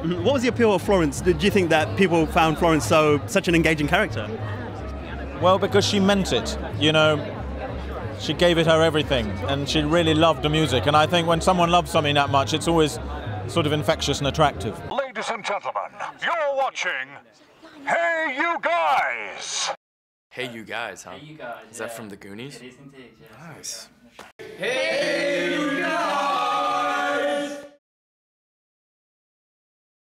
Mm-hmm. What was the appeal of Florence? Did you think that people found Florence so such an engaging character? Well, because she meant it. You know, she gave it her everything, and she really loved the music. And I think when someone loves something that much, it's always sort of infectious and attractive. Ladies and gentlemen, you're watching Hey You Guys! Hey, you guys, huh? Hey, you guys. Is that from the Goonies? It is indeed, yeah. Nice. Hey,